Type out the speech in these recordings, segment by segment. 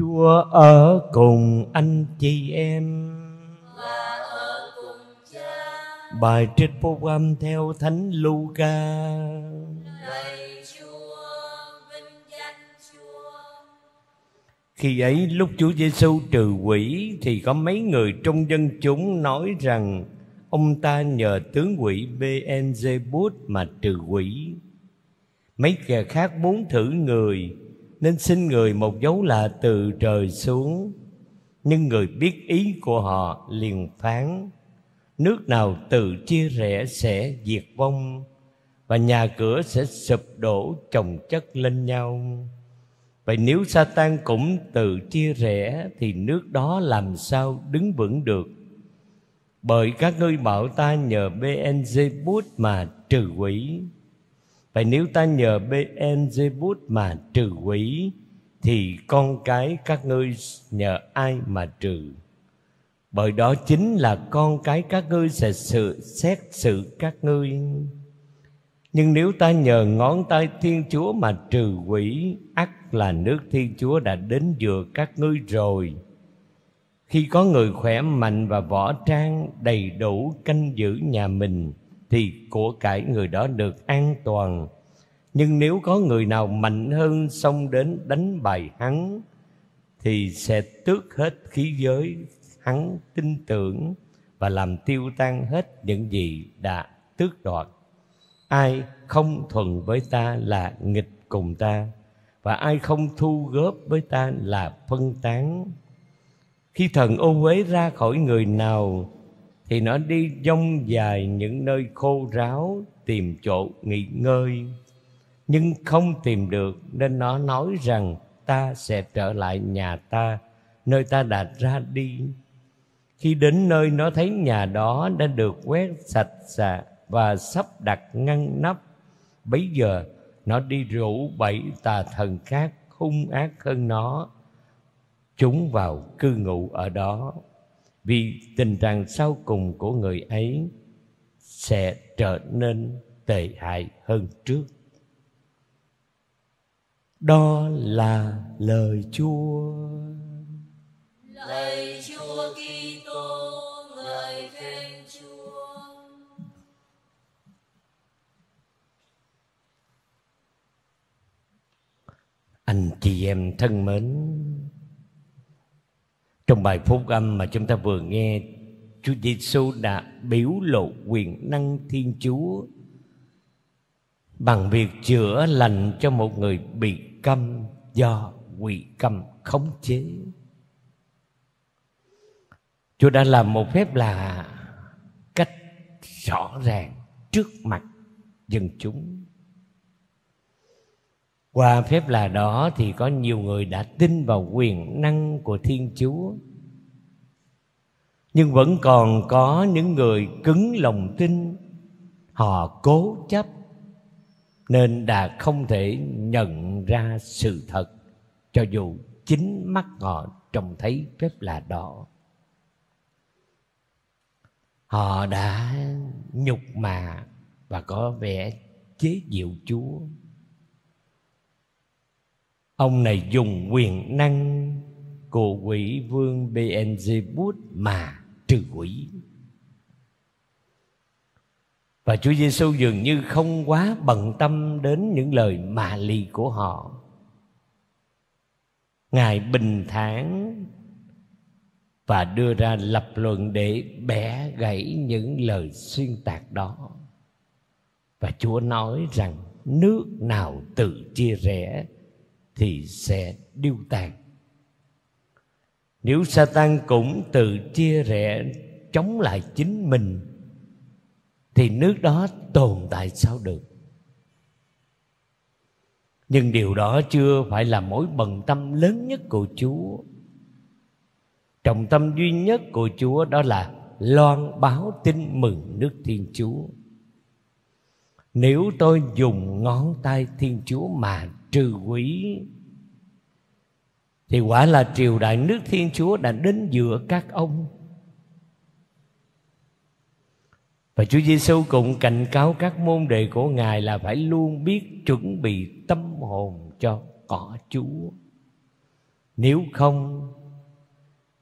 Chúa ở cùng anh chị em. Và ở cùng cha Bài trích phúc âm theo Thánh Luca. Lạy Chúa vinh danh Chúa Khi ấy, lúc Chúa Giêsu trừ quỷ, Thì có mấy người trong dân chúng nói rằng, Ông ta nhờ tướng quỷ Beelzebub mà trừ quỷ. Mấy kẻ khác muốn thử người nên xin người một dấu lạ từ trời xuống. Nhưng người biết ý của họ liền phán, Nước nào tự chia rẽ sẽ diệt vong, Và nhà cửa sẽ sụp đổ chồng chất lên nhau. Vậy nếu Satan cũng tự chia rẽ, Thì nước đó làm sao đứng vững được? Bởi các ngươi bảo ta nhờ Beelzebub mà trừ quỷ. Vậy nếu ta nhờ Beelzebub mà trừ quỷ, Thì con cái các ngươi nhờ ai mà trừ? Bởi đó chính là con cái các ngươi sẽ sự, xét xử các ngươi. Nhưng nếu ta nhờ ngón tay Thiên Chúa mà trừ quỷ, ắt là nước Thiên Chúa đã đến vừa các ngươi rồi. Khi có người khỏe mạnh và võ trang, đầy đủ canh giữ nhà mình thì của cải người đó được an toàn. Nhưng nếu có người nào mạnh hơn xông đến đánh bại hắn, Thì sẽ tước hết khí giới hắn tin tưởng Và làm tiêu tan hết những gì đã tước đoạt. Ai không thuận với ta là nghịch cùng ta, và ai không thu góp với ta là phân tán. Khi thần ô uế ra khỏi người nào thì nó đi dông dài những nơi khô ráo tìm chỗ nghỉ ngơi. Nhưng không tìm được nên nó nói rằng ta sẽ trở lại nhà ta, nơi ta đã ra đi. Khi đến nơi nó thấy nhà đó đã được quét sạch sạ và sắp đặt ngăn nắp, bấy giờ nó đi rủ bảy tà thần khác hung ác hơn nó. Chúng vào cư ngụ ở đó vì tình trạng sau cùng của người ấy sẽ trở nên tệ hại hơn trước. Đó là lời chúa. Lạy Chúa Kitô ngợi khen Chúa. Anh chị em thân mến trong bài phúc âm mà chúng ta vừa nghe, Chúa Giêsu đã biểu lộ quyền năng Thiên Chúa bằng việc chữa lành cho một người bị câm do quỷ câm khống chế. Chúa đã làm một phép lạ cách rõ ràng trước mặt dân chúng. Qua phép lạ đó thì có nhiều người đã tin vào quyền năng của Thiên Chúa. Nhưng vẫn còn có những người cứng lòng tin, họ cố chấp nên đã không thể nhận ra sự thật cho dù chính mắt họ trông thấy phép lạ đó. Họ đã nhục mạ và có vẻ chế giễu Chúa Ông này dùng quyền năng của quỷ vương Beelzebub mà trừ quỷ. Và Chúa Giêsu dường như không quá bận tâm đến những lời mạ lì của họ. Ngài bình thản và đưa ra lập luận để bẻ gãy những lời xuyên tạc đó. Và Chúa nói rằng, nước nào tự chia rẽ thì sẽ điêu tàn. Nếu Satan cũng tự chia rẽ chống lại chính mình, thì nước đó tồn tại sao được? Nhưng điều đó chưa phải là mối bận tâm lớn nhất của chúa. Trọng tâm duy nhất của chúa đó là loan báo tin mừng nước thiên chúa. Nếu tôi dùng ngón tay thiên chúa mà trừ quỷ thì quả là triều đại nước thiên chúa đã đến giữa các ông và Chúa Giêsu cũng cảnh cáo các môn đệ của Ngài là phải luôn biết chuẩn bị tâm hồn cho cỏ Chúa. nếu không,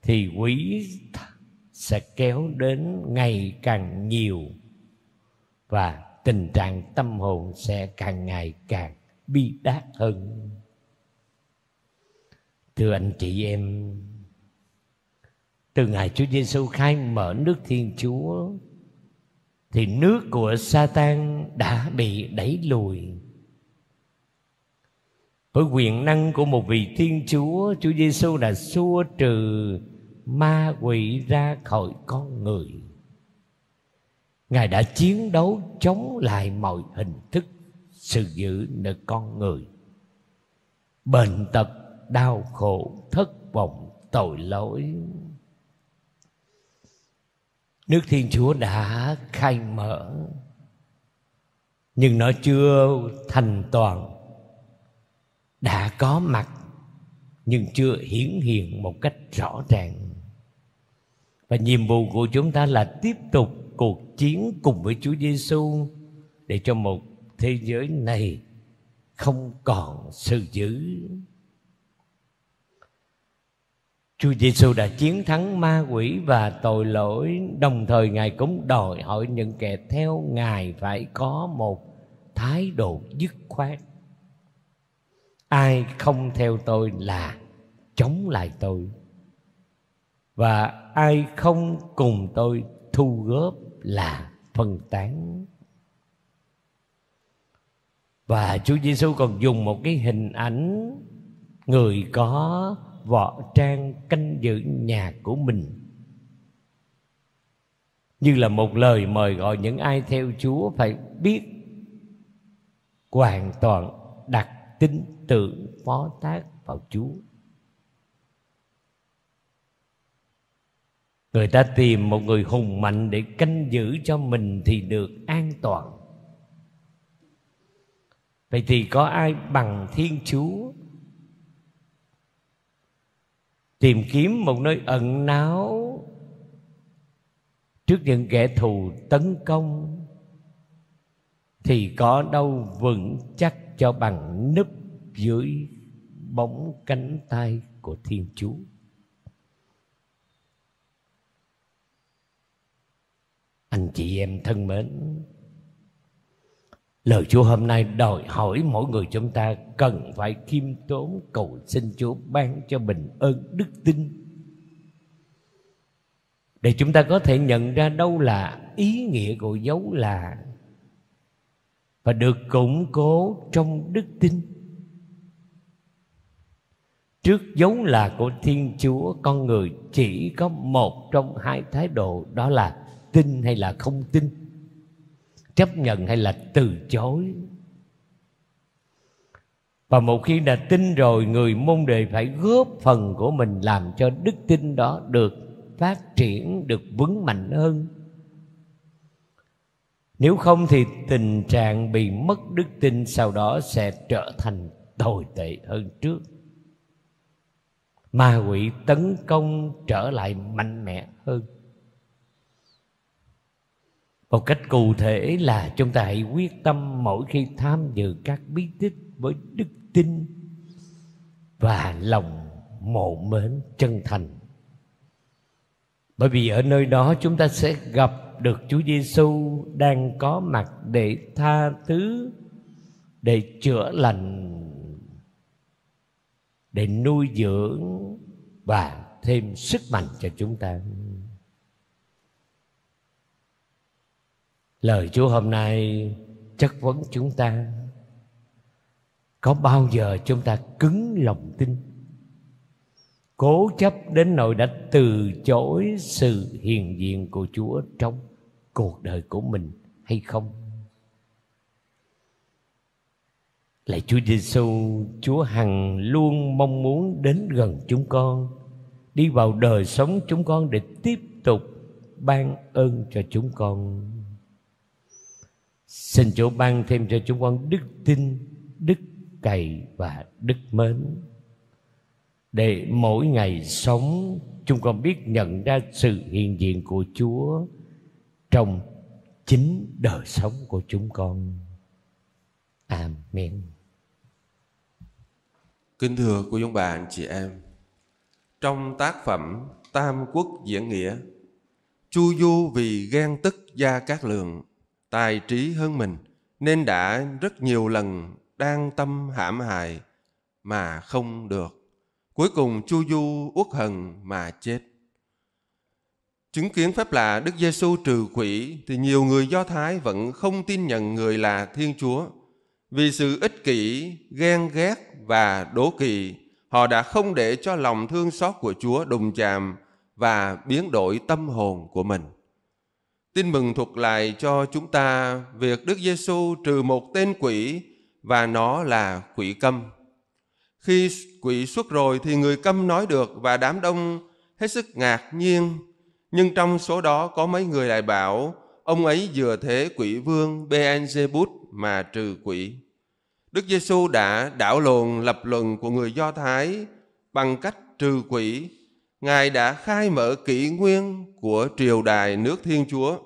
thì quỷ sẽ kéo đến ngày càng nhiều và tình trạng tâm hồn sẽ càng ngày càng bi đát hơn. Thưa anh chị em, từ ngày Chúa Giêsu khai mở nước Thiên Chúa, thì nước của Satan đã bị đẩy lùi. Với quyền năng của một vị Thiên Chúa Chúa Giêsu đã xua trừ ma quỷ ra khỏi con người. Ngài đã chiến đấu chống lại mọi hình thức sự dữ nơi con người. Bệnh tật, đau khổ, thất vọng, tội lỗi. Nước Thiên Chúa đã khai mở. Nhưng nó chưa thành toàn. Đã có mặt Nhưng chưa hiển hiện một cách rõ ràng. Và nhiệm vụ của chúng ta là tiếp tục cuộc chiến cùng với Chúa Giêsu Để cho một thế giới này không còn sự dữ Chúa Giêsu đã chiến thắng ma quỷ và tội lỗi, đồng thời Ngài cũng đòi hỏi những kẻ theo Ngài phải có một thái độ dứt khoát. Ai không theo tôi là chống lại tôi. Và ai không cùng tôi thu góp là phân tán. Và Chúa Giêsu còn dùng một cái hình ảnh người có võ trang canh giữ nhà của mình như là một lời mời gọi những ai theo Chúa phải biết hoàn toàn đặt tin tưởng phó thác vào Chúa. Người ta tìm một người hùng mạnh để canh giữ cho mình thì được an toàn. Vậy thì có ai bằng Thiên Chúa tìm kiếm một nơi ẩn náu trước những kẻ thù tấn công thì có đâu vững chắc cho bằng núp dưới bóng cánh tay của Thiên Chúa. Anh chị em thân mến, Lời Chúa hôm nay đòi hỏi mỗi người chúng ta cần phải khiêm tốn cầu xin Chúa ban cho mình ơn đức tin. Để chúng ta có thể nhận ra đâu là ý nghĩa của dấu là và được củng cố trong đức tin. Trước dấu là của thiên chúa, con người chỉ có một trong hai thái độ, đó là tin hay là không tin chấp nhận hay là từ chối? Và một khi đã tin rồi, người môn đề phải góp phần của mình làm cho đức tin đó được phát triển, được vững mạnh hơn. Nếu không thì tình trạng bị mất đức tin sau đó sẽ trở thành tồi tệ hơn trước. Ma quỷ tấn công trở lại mạnh mẽ hơn một cách cụ thể là chúng ta hãy quyết tâm mỗi khi tham dự các bí tích với đức tin và lòng mộ mến chân thành. Bởi vì ở nơi đó chúng ta sẽ gặp được Chúa Giêsu đang có mặt để tha thứ, để chữa lành, để nuôi dưỡng và thêm sức mạnh cho chúng ta. Lời chúa hôm nay chất vấn chúng ta. Có bao giờ chúng ta cứng lòng tin? Cố chấp đến nỗi đã từ chối sự hiện diện của chúa trong cuộc đời của mình hay không? Lạy Chúa Giêsu, Chúa hằng luôn mong muốn đến gần chúng con, đi vào đời sống chúng con để tiếp tục ban ơn cho chúng con. Xin Chúa ban thêm cho chúng con đức tin, đức cày và đức mến để mỗi ngày sống chúng con biết nhận ra sự hiện diện của Chúa trong chính đời sống của chúng con. Amen. Kính thưa quý ông bà anh chị em, Trong tác phẩm Tam Quốc Diễn Nghĩa, Chu Du vì ghen tức Gia Cát Lượng, tài trí hơn mình, nên đã rất nhiều lần đang tâm hãm hại mà không được. Cuối cùng Chu Du uất hận mà chết. Chứng kiến phép lạ Đức Giêsu trừ quỷ thì nhiều người Do Thái vẫn không tin nhận người là Thiên Chúa. Vì sự ích kỷ, ghen ghét và đố kỵ, họ đã không để cho lòng thương xót của Chúa đụng chạm và biến đổi tâm hồn của mình. Tin mừng thuật lại cho chúng ta việc Đức Giêsu trừ một tên quỷ và nó là quỷ câm. Khi quỷ xuất rồi thì người câm nói được và đám đông hết sức ngạc nhiên. Nhưng trong số đó có mấy người lại bảo, ông ấy vừa thế quỷ vương Beelzebub mà trừ quỷ. Đức Giêsu đã đảo lộn lập luận của người Do Thái bằng cách trừ quỷ. Ngài đã khai mở kỷ nguyên của triều đài nước Thiên Chúa.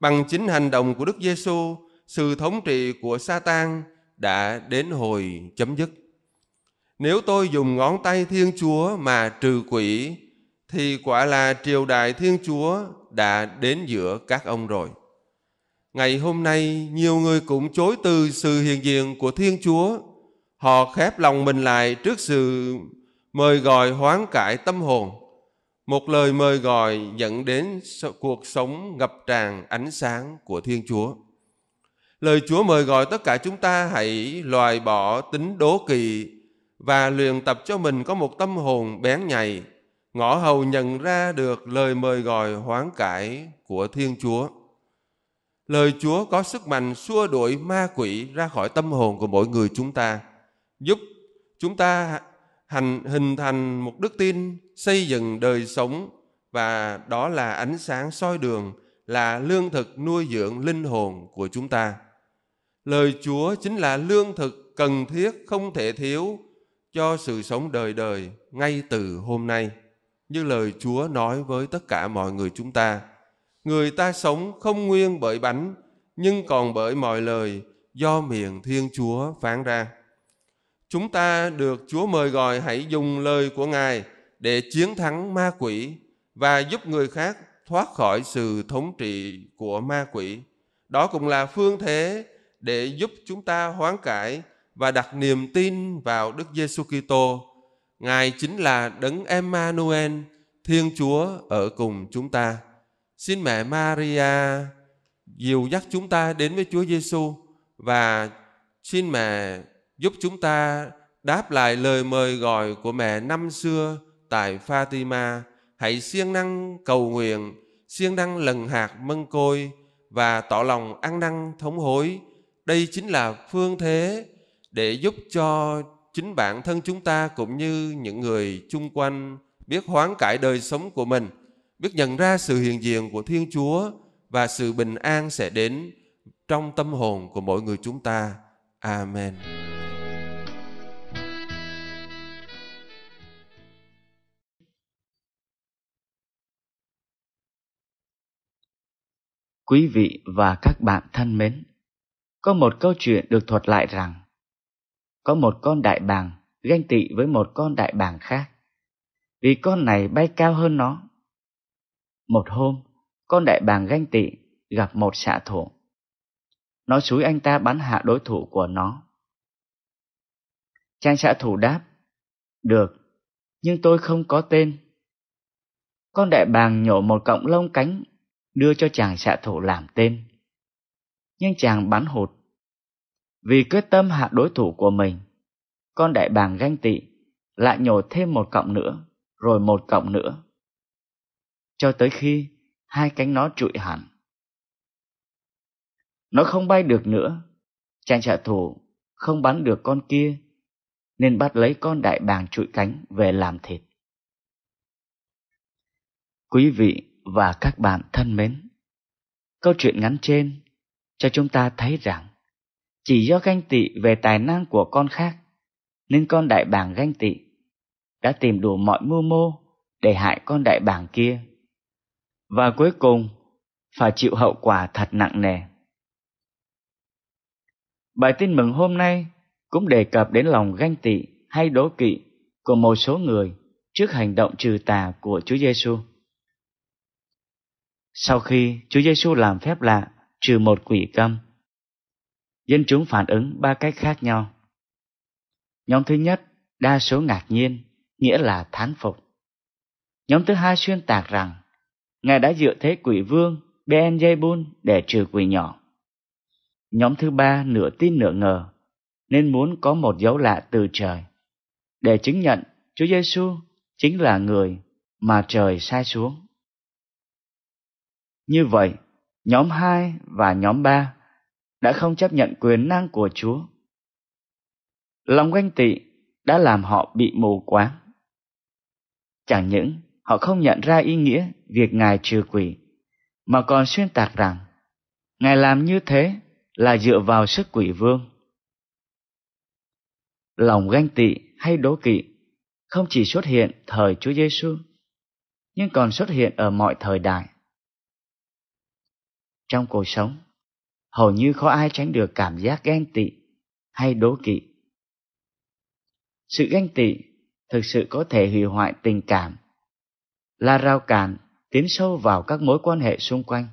Bằng chính hành động của Đức Giêsu, sự thống trị của Satan đã đến hồi chấm dứt. Nếu tôi dùng ngón tay Thiên Chúa mà trừ quỷ, thì quả là triều đại Thiên Chúa đã đến giữa các ông rồi. Ngày hôm nay, nhiều người cũng chối từ sự hiện diện của Thiên Chúa. Họ khép lòng mình lại trước sự mời gọi hoán cải tâm hồn. Một lời mời gọi dẫn đến cuộc sống ngập tràn ánh sáng của Thiên Chúa. Lời Chúa mời gọi tất cả chúng ta hãy loại bỏ tính đố kỵ và luyện tập cho mình có một tâm hồn bén nhạy, ngõ hầu nhận ra được lời mời gọi hoán cải của Thiên Chúa. Lời Chúa có sức mạnh xua đuổi ma quỷ ra khỏi tâm hồn của mỗi người chúng ta, giúp chúng ta hành hình thành một đức tin xây dựng đời sống và đó là ánh sáng soi đường, là lương thực nuôi dưỡng linh hồn của chúng ta. Lời Chúa chính là lương thực cần thiết không thể thiếu cho sự sống đời đời ngay từ hôm nay. Như lời Chúa nói với tất cả mọi người chúng ta. Người ta sống không nguyên bởi bánh, nhưng còn bởi mọi lời do miệng Thiên Chúa phán ra. Chúng ta được Chúa mời gọi hãy dùng lời của Ngài để chiến thắng ma quỷ và giúp người khác thoát khỏi sự thống trị của ma quỷ. Đó cũng là phương thế để giúp chúng ta hoán cải và đặt niềm tin vào Đức Giêsu Kitô. Ngài chính là đấng Emmanuel, Thiên Chúa ở cùng chúng ta. Xin mẹ Maria dìu dắt chúng ta đến với Chúa Giêsu và xin mẹ giúp chúng ta đáp lại lời mời gọi của mẹ năm xưa tại Fatima. Hãy siêng năng cầu nguyện, siêng năng lần hạt mân côi và tỏ lòng ăn năn thống hối. Đây chính là phương thế để giúp cho chính bản thân chúng ta cũng như những người chung quanh biết hoán cải đời sống của mình, biết nhận ra sự hiện diện của Thiên Chúa và sự bình an sẽ đến trong tâm hồn của mỗi người chúng ta. Amen. Quý vị và các bạn thân mến, có một câu chuyện được thuật lại rằng có một con đại bàng ganh tị với một con đại bàng khác vì con này bay cao hơn nó. Một hôm, con đại bàng ganh tị gặp một xạ thủ. Nó xúi anh ta bắn hạ đối thủ của nó. Chàng xạ thủ đáp, được, nhưng tôi không có tên. Con đại bàng nhổ một cọng lông cánh đưa cho chàng xạ thủ làm tên. Nhưng chàng bắn hụt. Vì quyết tâm hạ đối thủ của mình, con đại bàng ganh tị lại nhổ thêm một cọng nữa, rồi một cọng nữa. Cho tới khi hai cánh nó trụi hẳn. Nó không bay được nữa, chàng xạ thủ không bắn được con kia, nên bắt lấy con đại bàng trụi cánh về làm thịt. Quý vị và các bạn thân mến, câu chuyện ngắn trên cho chúng ta thấy rằng chỉ do ganh tị về tài năng của con khác nên con đại bàng ganh tị đã tìm đủ mọi mưu mô để hại con đại bàng kia. Và cuối cùng phải chịu hậu quả thật nặng nề. Bài tin mừng hôm nay cũng đề cập đến lòng ganh tị hay đố kỵ của một số người trước hành động trừ tà của Chúa Giêsu. Sau khi Chúa Giêsu làm phép lạ trừ một quỷ câm, dân chúng phản ứng ba cách khác nhau. Nhóm thứ nhất, đa số ngạc nhiên, nghĩa là thán phục. Nhóm thứ hai xuyên tạc rằng Ngài đã dựa thế quỷ vương Beelzebul để trừ quỷ nhỏ. Nhóm thứ ba nửa tin nửa ngờ, nên muốn có một dấu lạ từ trời, để chứng nhận Chúa Giêsu chính là người mà trời sai xuống. Như vậy, nhóm 2 và nhóm 3 đã không chấp nhận quyền năng của Chúa. Lòng ganh tị đã làm họ bị mù quáng. Chẳng những họ không nhận ra ý nghĩa việc Ngài trừ quỷ, mà còn xuyên tạc rằng Ngài làm như thế là dựa vào sức quỷ vương. Lòng ganh tị hay đố kỵ không chỉ xuất hiện thời Chúa Giêsu, nhưng còn xuất hiện ở mọi thời đại. Trong cuộc sống, hầu như khó ai tránh được cảm giác ghen tị hay đố kỵ. Sự ganh tị thực sự có thể hủy hoại tình cảm, là rào cản tiến sâu vào các mối quan hệ xung quanh.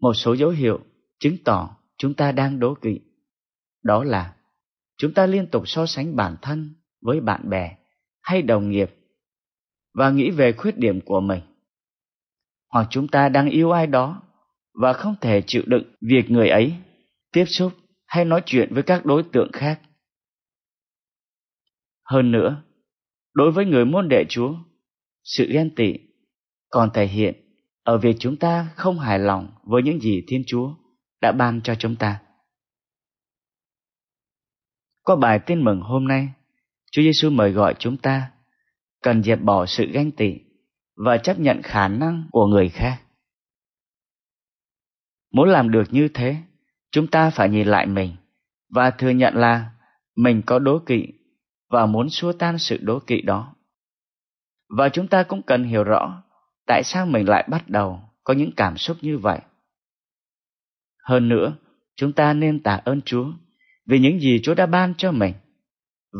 Một số dấu hiệu chứng tỏ chúng ta đang đố kỵ, đó là chúng ta liên tục so sánh bản thân với bạn bè hay đồng nghiệp và nghĩ về khuyết điểm của mình. Hoặc chúng ta đang yêu ai đó và không thể chịu đựng việc người ấy tiếp xúc hay nói chuyện với các đối tượng khác. Hơn nữa, đối với người môn đệ Chúa, sự ghen tị còn thể hiện ở việc chúng ta không hài lòng với những gì Thiên Chúa đã ban cho chúng ta. Qua bài tin mừng hôm nay, Chúa Giêsu mời gọi chúng ta cần dẹp bỏ sự ganh tị và chấp nhận khả năng của người khác. Muốn làm được như thế, chúng ta phải nhìn lại mình và thừa nhận là mình có đố kỵ và muốn xua tan sự đố kỵ đó. Và chúng ta cũng cần hiểu rõ tại sao mình lại bắt đầu có những cảm xúc như vậy. Hơn nữa, chúng ta nên tạ ơn Chúa vì những gì Chúa đã ban cho mình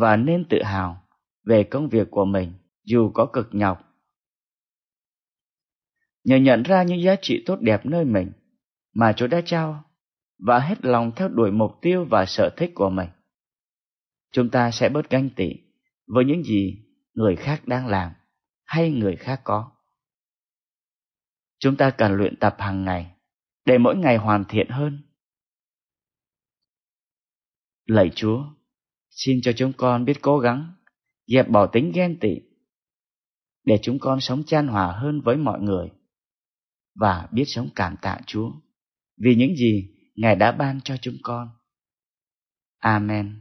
và nên tự hào về công việc của mình dù có cực nhọc. Nhờ nhận ra những giá trị tốt đẹp nơi mình mà Chúa đã trao và hết lòng theo đuổi mục tiêu và sở thích của mình, chúng ta sẽ bớt ganh tị với những gì người khác đang làm hay người khác có. Chúng ta cần luyện tập hàng ngày để mỗi ngày hoàn thiện hơn. Lạy Chúa, xin cho chúng con biết cố gắng dẹp bỏ tính ghen tị để chúng con sống chan hòa hơn với mọi người và biết sống cảm tạ Chúa vì những gì Ngài đã ban cho chúng con. Amen.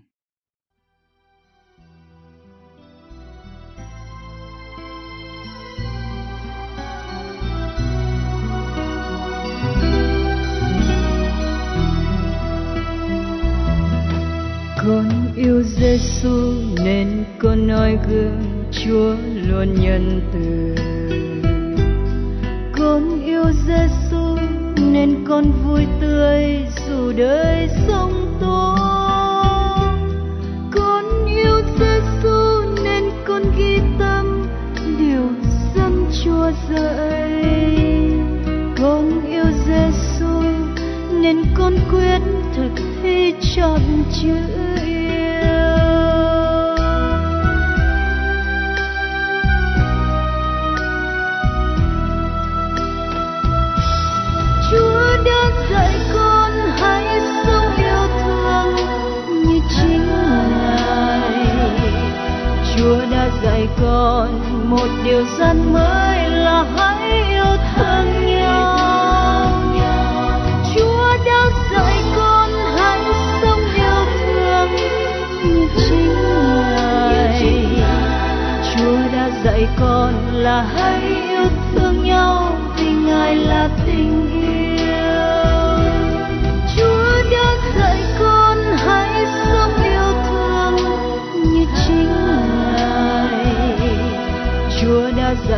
con yêu Giêsu nên con nói gương Chúa luôn nhân từ con yêu Giêsu nên con vui tươi dù đời sông tố con yêu Giêsu nên con ghi tâm điều dân Chúa dạy. Con yêu Giêsu nên con quyết thực thi trọn chữ một điều dân mới là hãy yêu thương nhau. Chúa đã dạy con hãy sống yêu thương như chính ngài. Chúa đã dạy con là hãy yêu thương nhau vì ngài là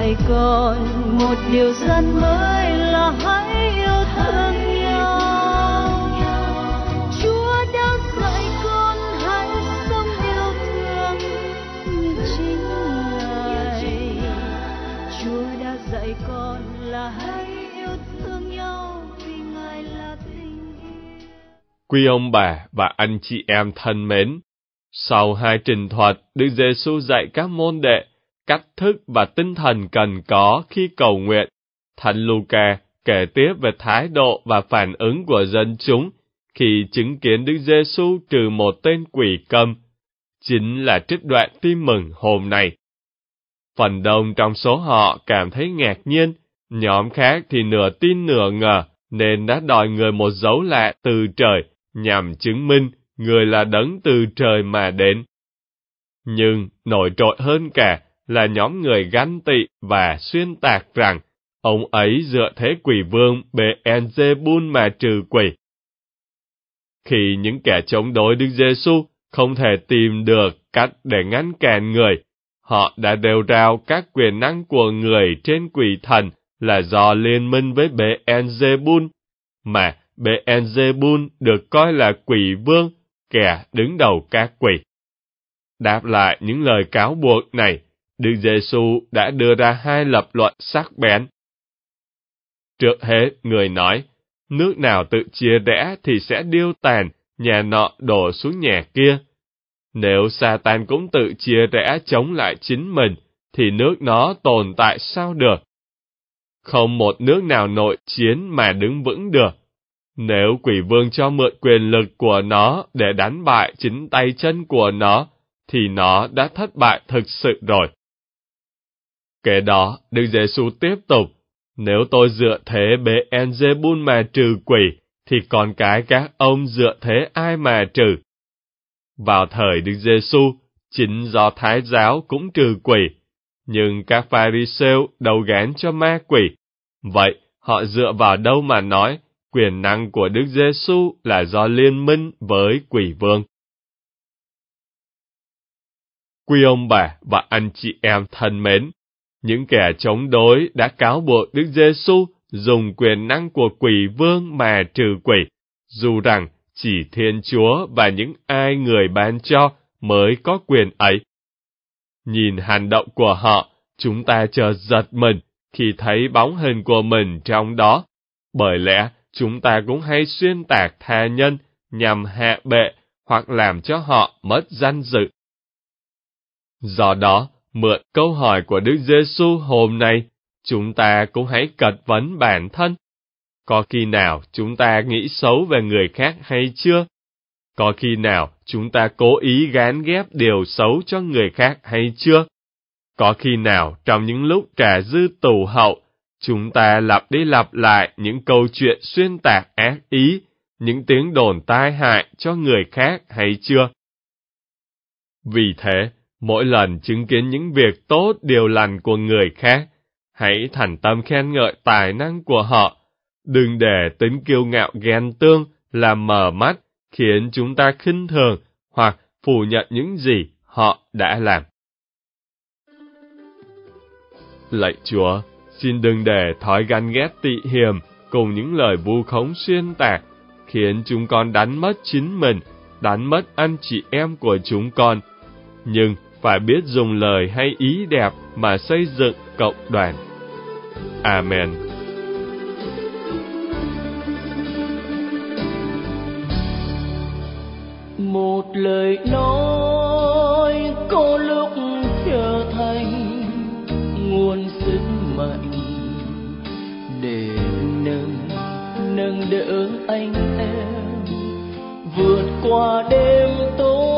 lại còn một điều rất mới là hãy yêu thương nhau. Chúa đã dạy con hãy sống yêu thương như chính Ngài. Chúa đã dạy con là hãy yêu thương nhau vì Ngài là tình Quý ông bà và anh chị em thân mến sau hai trình thuật, Đức Giêsu dạy các môn đệ cách thức và tinh thần cần có khi cầu nguyện. Thánh Luca kể tiếp về thái độ và phản ứng của dân chúng khi chứng kiến Đức Giêsu trừ một tên quỷ câm, chính là trích đoạn tin mừng hôm nay. Phần đông trong số họ cảm thấy ngạc nhiên, nhóm khác thì nửa tin nửa ngờ, nên đã đòi người một dấu lạ từ trời nhằm chứng minh người là đấng từ trời mà đến. Nhưng nổi trội hơn cả là nhóm người ganh tị và xuyên tạc rằng ông ấy dựa thế quỷ vương Beelzebul mà trừ quỷ. Khi những kẻ chống đối Đức Giêsu không thể tìm được cách để ngăn cản người, họ đã đều rao các quyền năng của người trên quỷ thần là do liên minh với Beelzebul, mà Beelzebul được coi là quỷ vương, kẻ đứng đầu các quỷ. Đáp lại những lời cáo buộc này, Đức Giêsu đã đưa ra hai lập luận sắc bén. Trước hết, người nói, nước nào tự chia rẽ thì sẽ điêu tàn, nhà nọ đổ xuống nhà kia. Nếu Satan cũng tự chia rẽ chống lại chính mình, thì nước nó tồn tại sao được? Không một nước nào nội chiến mà đứng vững được. Nếu quỷ vương cho mượn quyền lực của nó để đánh bại chính tay chân của nó, thì nó đã thất bại thực sự rồi. Kể đó, Đức Giêsu tiếp tục, nếu tôi dựa thế bế Enzebul mà trừ quỷ, thì còn cái các ông dựa thế ai mà trừ? Vào thời Đức Giêsu, chính do Thái giáo cũng trừ quỷ, nhưng các Pharisêu đầu gán cho ma quỷ. Vậy, họ dựa vào đâu mà nói quyền năng của Đức Giêsu là do liên minh với quỷ vương? Quý ông bà và anh chị em thân mến, những kẻ chống đối đã cáo buộc Đức Giêsu dùng quyền năng của quỷ vương mà trừ quỷ, dù rằng chỉ Thiên Chúa và những ai người ban cho mới có quyền ấy. Nhìn hành động của họ, chúng ta chờ giật mình khi thấy bóng hình của mình trong đó, bởi lẽ chúng ta cũng hay xuyên tạc tha nhân nhằm hạ bệ hoặc làm cho họ mất danh dự. Do đó, mượn câu hỏi của Đức Giêsu hôm nay, chúng ta cũng hãy cật vấn bản thân. Có khi nào chúng ta nghĩ xấu về người khác hay chưa? Có khi nào chúng ta cố ý gán ghép điều xấu cho người khác hay chưa? Có khi nào trong những lúc trả dư tù hậu, chúng ta lặp đi lặp lại những câu chuyện xuyên tạc ác ý, những tiếng đồn tai hại cho người khác hay chưa? Vì thế, mỗi lần chứng kiến những việc tốt điều lành của người khác, hãy thành tâm khen ngợi tài năng của họ. Đừng để tính kiêu ngạo ghen tương làm mờ mắt, khiến chúng ta khinh thường hoặc phủ nhận những gì họ đã làm. Lạy Chúa, xin đừng để thói ganh ghét tị hiềm cùng những lời vu khống xuyên tạc, khiến chúng con đánh mất chính mình, đánh mất anh chị em của chúng con. Nhưng phải biết dùng lời hay ý đẹp mà xây dựng cộng đoàn. Amen. Một lời nói có lúc trở thành nguồn sức mạnh để nâng nâng đỡ anh em vượt qua đêm tối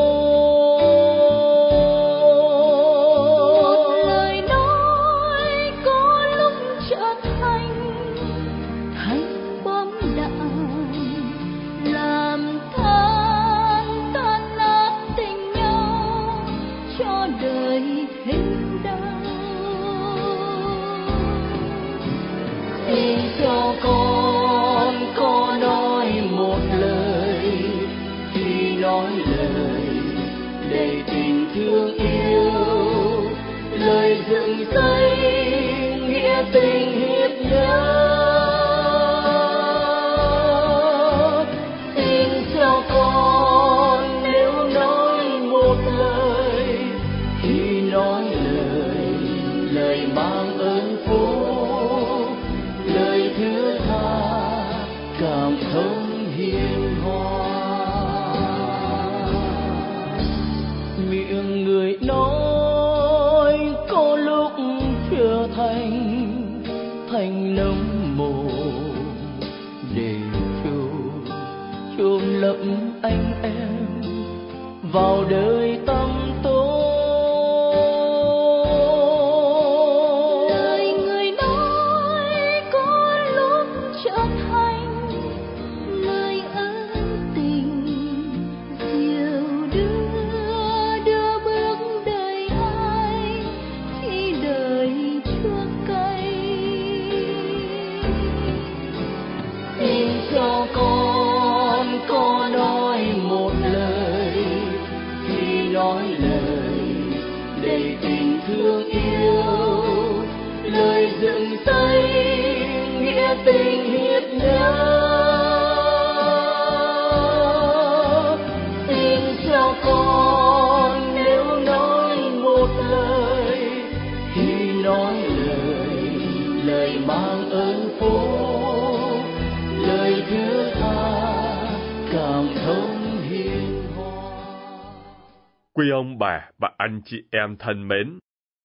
em thân mến,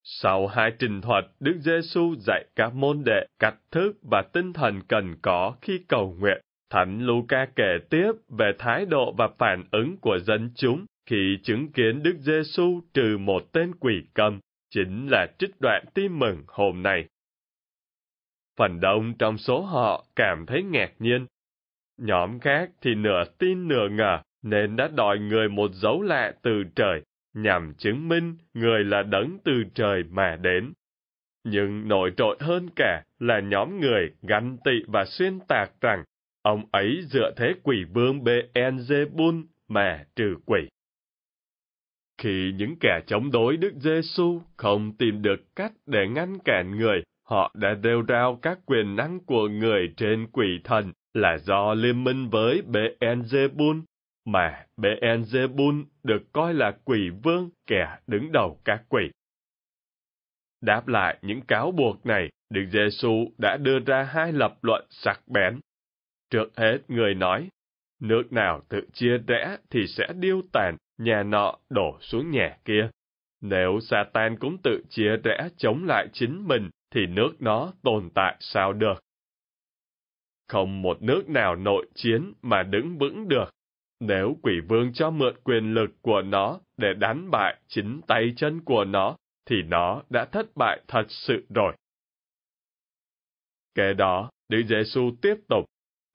sau hai trình thuật, Đức Giêsu dạy các môn đệ cách thức và tinh thần cần có khi cầu nguyện. Thánh Luca kể tiếp về thái độ và phản ứng của dân chúng khi chứng kiến Đức Giêsu trừ một tên quỷ cầm, chính là trích đoạn tin mừng hôm nay. Phần đông trong số họ cảm thấy ngạc nhiên. Nhóm khác thì nửa tin nửa ngờ, nên đã đòi người một dấu lạ từ trời, nhằm chứng minh người là đấng từ trời mà đến. Nhưng nổi trội hơn cả là nhóm người ganh tị và xuyên tạc rằng ông ấy dựa thế quỷ vương Beelzebul mà trừ quỷ. Khi những kẻ chống đối Đức Giêsu không tìm được cách để ngăn cản người, họ đã rêu rao các quyền năng của người trên quỷ thần là do liên minh với Beelzebul mà Beelzebul được coi là quỷ vương kẻ đứng đầu các quỷ. Đáp lại những cáo buộc này, Đức Giêsu đã đưa ra hai lập luận sắc bén. Trước hết, người nói, nước nào tự chia rẽ thì sẽ điêu tàn, nhà nọ đổ xuống nhà kia. Nếu Satan cũng tự chia rẽ chống lại chính mình, thì nước nó tồn tại sao được? Không một nước nào nội chiến mà đứng vững được, nếu quỷ vương cho mượn quyền lực của nó để đánh bại chính tay chân của nó, thì nó đã thất bại thật sự rồi. Kế đó, Đức Giêsu tiếp tục,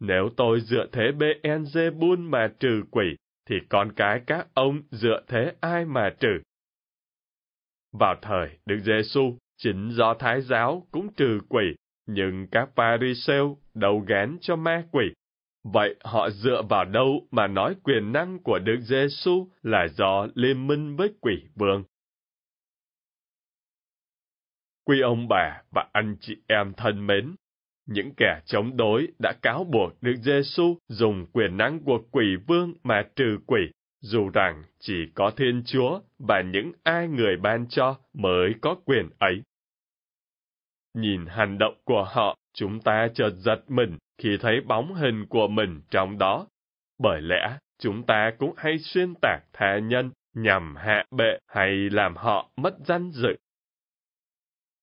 nếu tôi dựa thế Beelzebul mà trừ quỷ, thì con cái các ông dựa thế ai mà trừ? Vào thời Đức Giêsu, chính do Thái giáo cũng trừ quỷ, nhưng các Pharisêu đầu gán cho ma quỷ Vậy họ dựa vào đâu mà nói quyền năng của Đức Giêsu là do liên minh với quỷ vương? Quý ông bà và anh chị em thân mến, những kẻ chống đối đã cáo buộc Đức Giêsu dùng quyền năng của quỷ vương mà trừ quỷ, dù rằng chỉ có Thiên Chúa và những ai người ban cho mới có quyền ấy. Nhìn hành động của họ, chúng ta chợt giật mình khi thấy bóng hình của mình trong đó. Bởi lẽ, chúng ta cũng hay xuyên tạc tha nhân nhằm hạ bệ hay làm họ mất danh dự.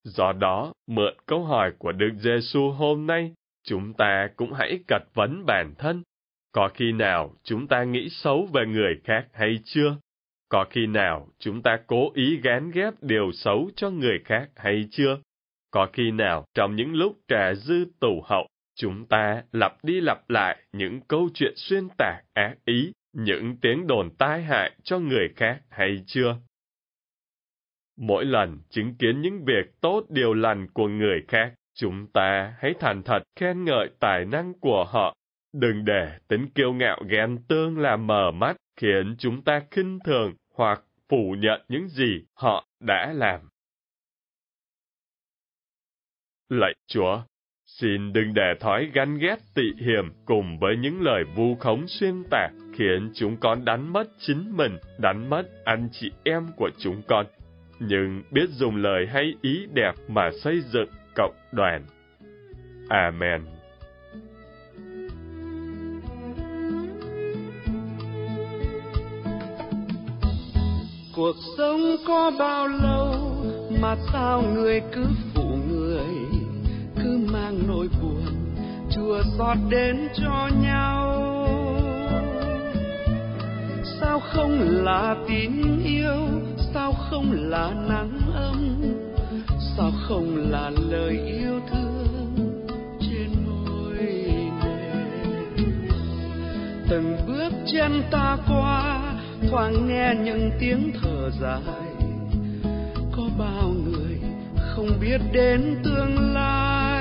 Do đó, mượn câu hỏi của Đức Giêsu hôm nay, chúng ta cũng hãy cật vấn bản thân. Có khi nào chúng ta nghĩ xấu về người khác hay chưa? Có khi nào chúng ta cố ý gán ghép điều xấu cho người khác hay chưa? Có khi nào trong những lúc trà dư tủ hậu, chúng ta lặp đi lặp lại những câu chuyện xuyên tạc ác ý, những tiếng đồn tai hại cho người khác hay chưa? Mỗi lần chứng kiến những việc tốt điều lành của người khác, chúng ta hãy thành thật khen ngợi tài năng của họ. Đừng để tính kiêu ngạo ghen tương làm mờ mắt khiến chúng ta khinh thường hoặc phủ nhận những gì họ đã làm. Lạy Chúa, xin đừng để thói gắn ghét tị hiểm cùng với những lời vu khống xuyên tạc khiến chúng con đánh mất chính mình, đánh mất anh chị em của chúng con. Nhưng biết dùng lời hay ý đẹp mà xây dựng cộng đoàn. Amen. Cuộc sống có bao lâu mà sao người cứ mang nỗi buồn chùa xót đến cho nhau. Sao không là tín yêu, sao không là nắng ấm, sao không là lời yêu thương trên môi nền từng bước chân ta qua, thoáng nghe những tiếng thở dài. Có bao người không biết đến tương lai?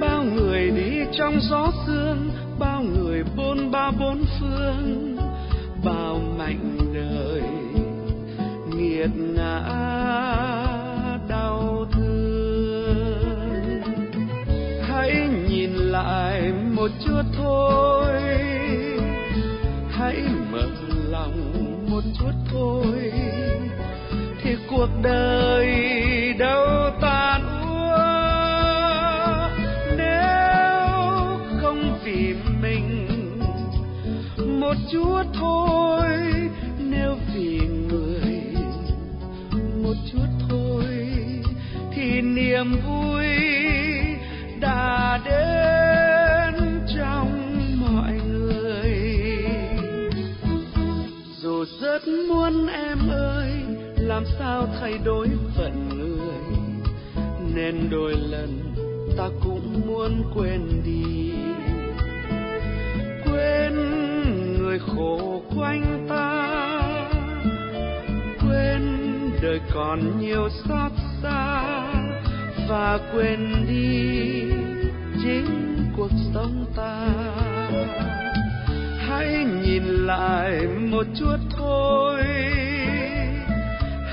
Bao người đi trong gió sương, bao người bôn ba bốn phương. Bao mảnh đời nghiệt ngã, đau thương. Hãy nhìn lại một chút thôi. Hãy mở lòng một chút thôi. Thì cuộc đời đâu chút thôi, nếu vì người một chút thôi thì niềm vui đã đến trong mọi người. Dù rất muốn em ơi, làm sao thay đổi phận người, nên đôi lần ta cũng muốn quên đời còn nhiều xót xa và quên đi chính cuộc sống ta. Hãy nhìn lại một chút thôi,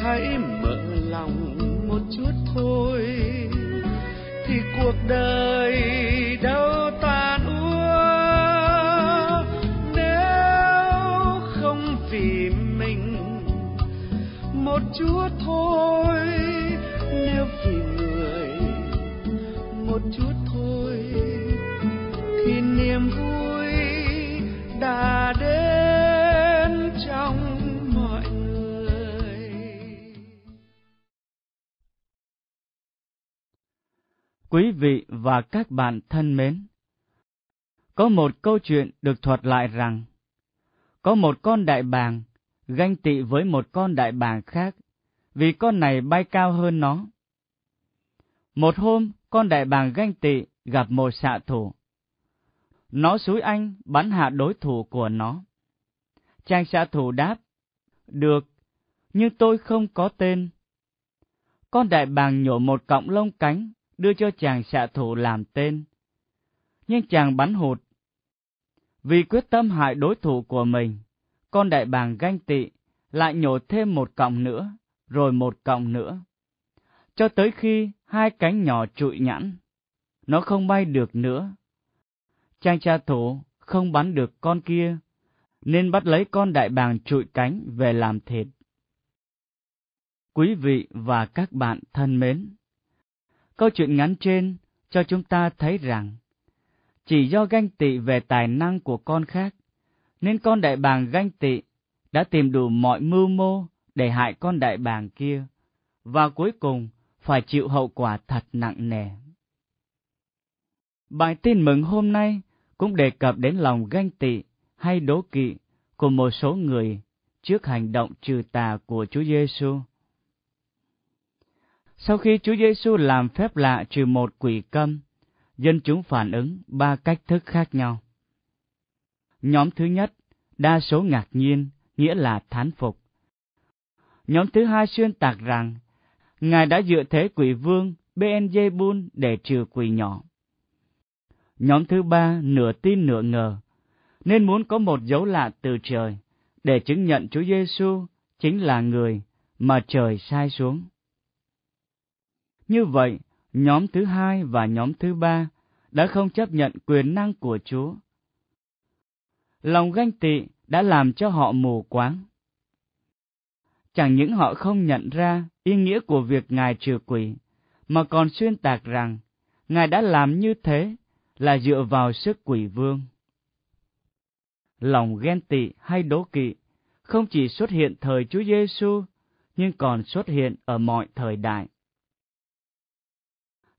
hãy mở lòng một chút thôi, thì cuộc đời và các bạn thân mến, có một câu chuyện được thuật lại rằng, có một con đại bàng ganh tị với một con đại bàng khác, vì con này bay cao hơn nó. Một hôm, con đại bàng ganh tị gặp một xạ thủ. Nó xúi anh bắn hạ đối thủ của nó. Chàng xạ thủ đáp, được, nhưng tôi không có tên. Con đại bàng nhổ một cọng lông cánh đưa cho chàng xạ thủ làm tên. Nhưng chàng bắn hụt. Vì quyết tâm hại đối thủ của mình, con đại bàng ganh tị lại nhổ thêm một cọng nữa, rồi một cọng nữa. Cho tới khi hai cánh nhỏ trụi nhẵn, nó không bay được nữa. Chàng xạ thủ không bắn được con kia, nên bắt lấy con đại bàng trụi cánh về làm thịt. Quý vị và các bạn thân mến! Câu chuyện ngắn trên cho chúng ta thấy rằng, chỉ do ganh tị về tài năng của con khác, nên con đại bàng ganh tị đã tìm đủ mọi mưu mô để hại con đại bàng kia, và cuối cùng phải chịu hậu quả thật nặng nề. Bài tin mừng hôm nay cũng đề cập đến lòng ganh tị hay đố kỵ của một số người trước hành động trừ tà của Chúa Giêsu. Sau khi Chúa Giêsu làm phép lạ trừ một quỷ câm, dân chúng phản ứng ba cách thức khác nhau. Nhóm thứ nhất, đa số ngạc nhiên, nghĩa là thán phục. Nhóm thứ hai xuyên tạc rằng, Ngài đã dựa thế quỷ vương Beelzebul để trừ quỷ nhỏ. Nhóm thứ ba nửa tin nửa ngờ, nên muốn có một dấu lạ từ trời để chứng nhận Chúa Giêsu chính là người mà trời sai xuống. Như vậy, nhóm thứ hai và nhóm thứ ba đã không chấp nhận quyền năng của Chúa. Lòng ganh tị đã làm cho họ mù quáng. Chẳng những họ không nhận ra ý nghĩa của việc Ngài trừ quỷ, mà còn xuyên tạc rằng Ngài đã làm như thế là dựa vào sức quỷ vương. Lòng ghen tị hay đố kỵ không chỉ xuất hiện thời Chúa Giêsu nhưng còn xuất hiện ở mọi thời đại.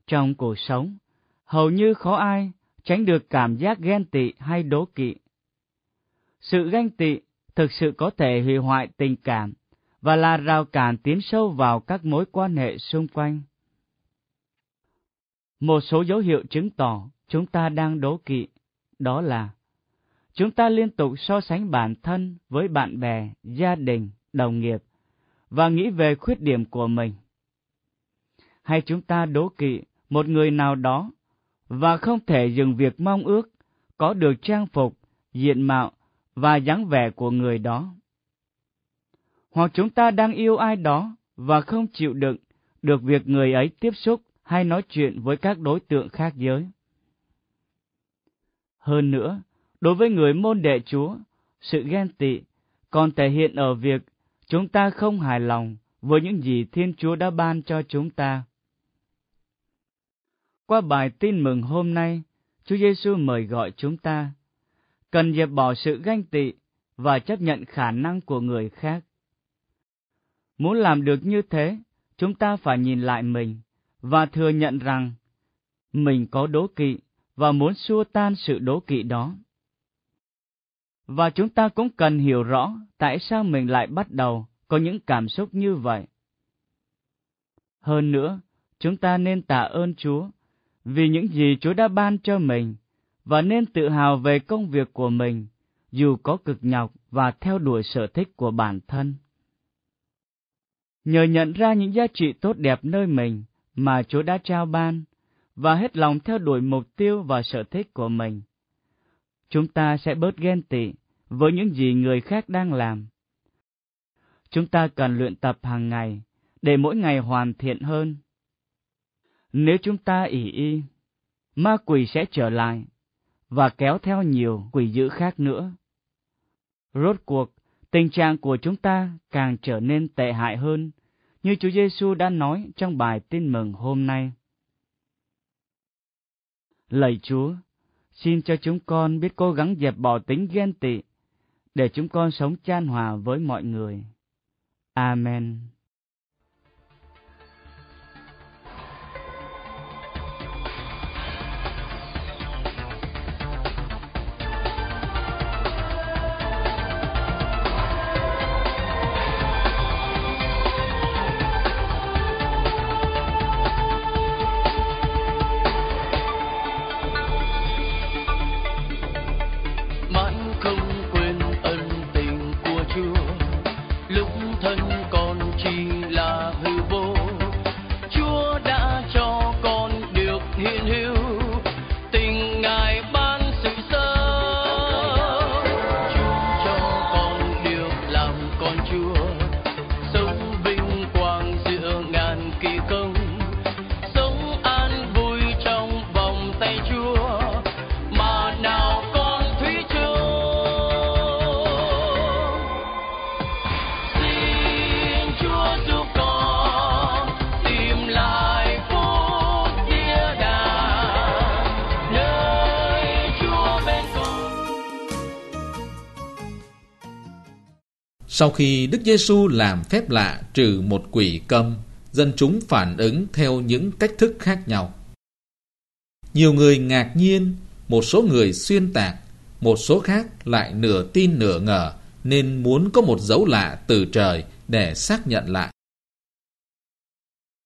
Trong cuộc sống, hầu như khó ai tránh được cảm giác ghen tị hay đố kỵ. Sự ganh tị thực sự có thể hủy hoại tình cảm và là rào cản tiến sâu vào các mối quan hệ xung quanh. Một số dấu hiệu chứng tỏ chúng ta đang đố kỵ, đó là chúng ta liên tục so sánh bản thân với bạn bè, gia đình, đồng nghiệp và nghĩ về khuyết điểm của mình. Hay chúng ta đố kỵ một người nào đó và không thể dừng việc mong ước có được trang phục, diện mạo và dáng vẻ của người đó. Hoặc chúng ta đang yêu ai đó và không chịu đựng được việc người ấy tiếp xúc hay nói chuyện với các đối tượng khác giới. Hơn nữa, đối với người môn đệ Chúa, sự ghen tị còn thể hiện ở việc chúng ta không hài lòng với những gì Thiên Chúa đã ban cho chúng ta. Qua bài tin mừng hôm nay, Chúa Giêsu mời gọi chúng ta cần dẹp bỏ sự ganh tị và chấp nhận khả năng của người khác. Muốn làm được như thế, chúng ta phải nhìn lại mình và thừa nhận rằng mình có đố kỵ và muốn xua tan sự đố kỵ đó. Và chúng ta cũng cần hiểu rõ tại sao mình lại bắt đầu có những cảm xúc như vậy. Hơn nữa, chúng ta nên tạ ơn Chúa vì những gì Chúa đã ban cho mình và nên tự hào về công việc của mình dù có cực nhọc và theo đuổi sở thích của bản thân. Nhờ nhận ra những giá trị tốt đẹp nơi mình mà Chúa đã trao ban và hết lòng theo đuổi mục tiêu và sở thích của mình, chúng ta sẽ bớt ghen tị với những gì người khác đang làm. Chúng ta cần luyện tập hàng ngày để mỗi ngày hoàn thiện hơn. Nếu chúng ta ỷ y, ma quỷ sẽ trở lại và kéo theo nhiều quỷ dữ khác nữa. Rốt cuộc, tình trạng của chúng ta càng trở nên tệ hại hơn, như Chúa Giêsu đã nói trong bài tin mừng hôm nay. Lạy Chúa, xin cho chúng con biết cố gắng dẹp bỏ tính ghen tị, để chúng con sống chan hòa với mọi người. Amen. Sau khi Đức Giêsu làm phép lạ trừ một quỷ câm, dân chúng phản ứng theo những cách thức khác nhau. Nhiều người ngạc nhiên, một số người xuyên tạc, một số khác lại nửa tin nửa ngờ nên muốn có một dấu lạ từ trời để xác nhận lại.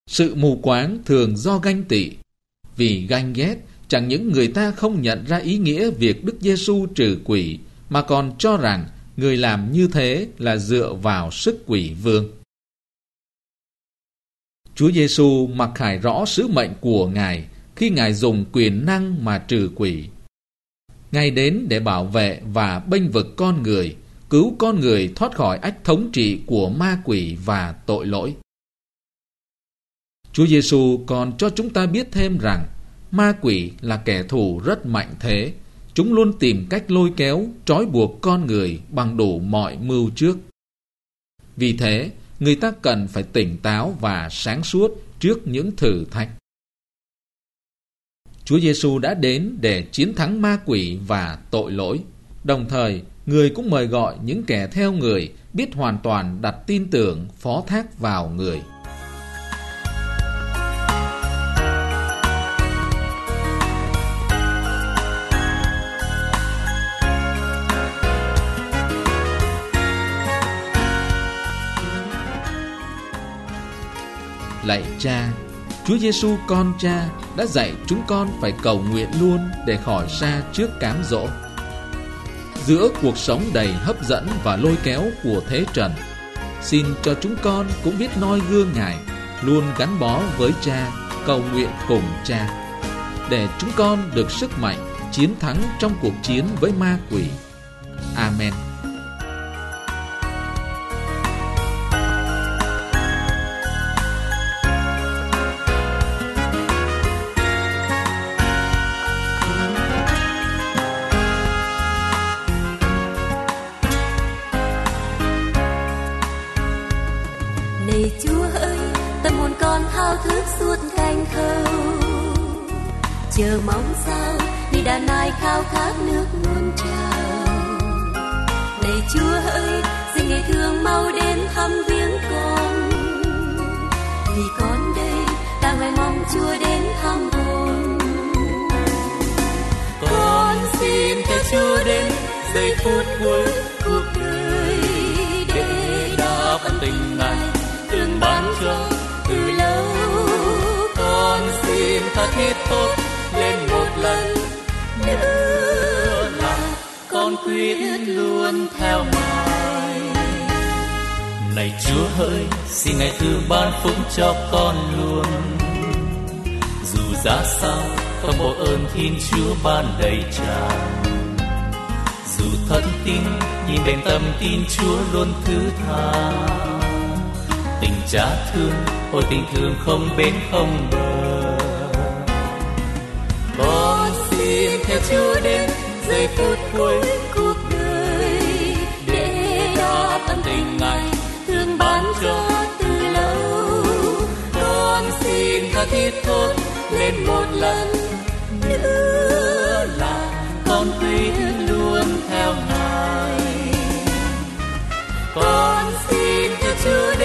Sự mù quáng thường do ganh tị, vì ganh ghét chẳng những người ta không nhận ra ý nghĩa việc Đức Giêsu trừ quỷ mà còn cho rằng người làm như thế là dựa vào sức quỷ vương. Chúa Giêsu mặc khải rõ sứ mệnh của Ngài khi Ngài dùng quyền năng mà trừ quỷ. Ngài đến để bảo vệ và bênh vực con người, cứu con người thoát khỏi ách thống trị của ma quỷ và tội lỗi. Chúa Giêsu còn cho chúng ta biết thêm rằng ma quỷ là kẻ thù rất mạnh thế Chúng luôn tìm cách lôi kéo, trói buộc con người bằng đủ mọi mưu trước. Vì thế, người ta cần phải tỉnh táo và sáng suốt trước những thử thách. Chúa Giêsu đã đến để chiến thắng ma quỷ và tội lỗi. Đồng thời, người cũng mời gọi những kẻ theo người biết hoàn toàn đặt tin tưởng phó thác vào người. Lạy cha, Chúa Giêsu con cha đã dạy chúng con phải cầu nguyện luôn để khỏi xa trước cám dỗ. Giữa cuộc sống đầy hấp dẫn và lôi kéo của thế trần, xin cho chúng con cũng biết noi gương Ngài, luôn gắn bó với cha, cầu nguyện cùng cha, để chúng con được sức mạnh chiến thắng trong cuộc chiến với ma quỷ. Amen. Con quyết luôn theo ngài. Này chúa hỡi xin ngài thứ ban phúc cho con luôn. Dù ra sao, không bộ ơn thiên chúa ban đầy tràn dù thân tin, nhìn đền tâm tin chúa luôn thứ tha. Tình cha thương, ôi tình thương không bến không bờ. Con xin theo chúa đến giây phút cuối. lên một lần. Nữa là con tuyết luôn theo ngài. Con xin cho chúa